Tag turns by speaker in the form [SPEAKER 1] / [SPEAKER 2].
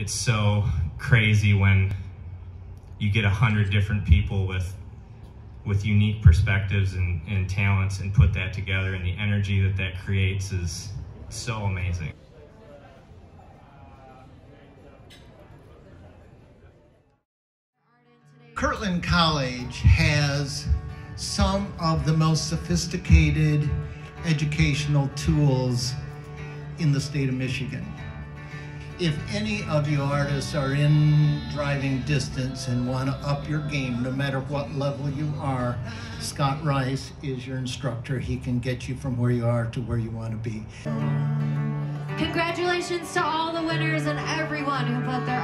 [SPEAKER 1] it's so crazy when you get a hundred different people with with unique perspectives and, and talents and put that together and the energy that that creates is so amazing.
[SPEAKER 2] Kirtland College has some of the most sophisticated educational tools in the state of Michigan. If any of you artists are in driving distance and want to up your game, no matter what level you are, Scott Rice is your instructor. He can get you from where you are to where you want to be.
[SPEAKER 3] Congratulations to all the winners and everyone who put their.